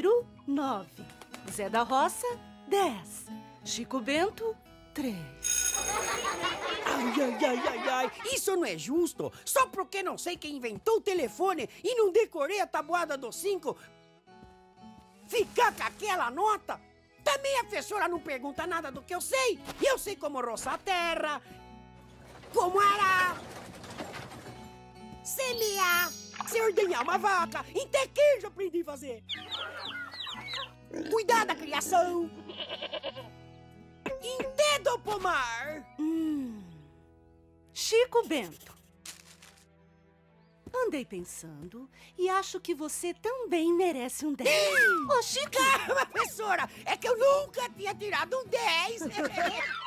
Ciro, nove. Zé da Roça, dez. Chico Bento, três. Ai, ai, ai, ai, ai, isso não é justo. Só porque não sei quem inventou o telefone e não decorei a tabuada dos cinco, ficar com aquela nota? Também a professora não pergunta nada do que eu sei. Eu sei como roçar a terra, como arar, semear, se ordenhar uma vaca. Até queijo aprendi a fazer. Cuidar da criação. Entendo pomar. Hum. Chico Bento. Andei pensando e acho que você também merece um 10. Ô, Chico! Calma, professora! É que eu nunca tinha tirado um 10!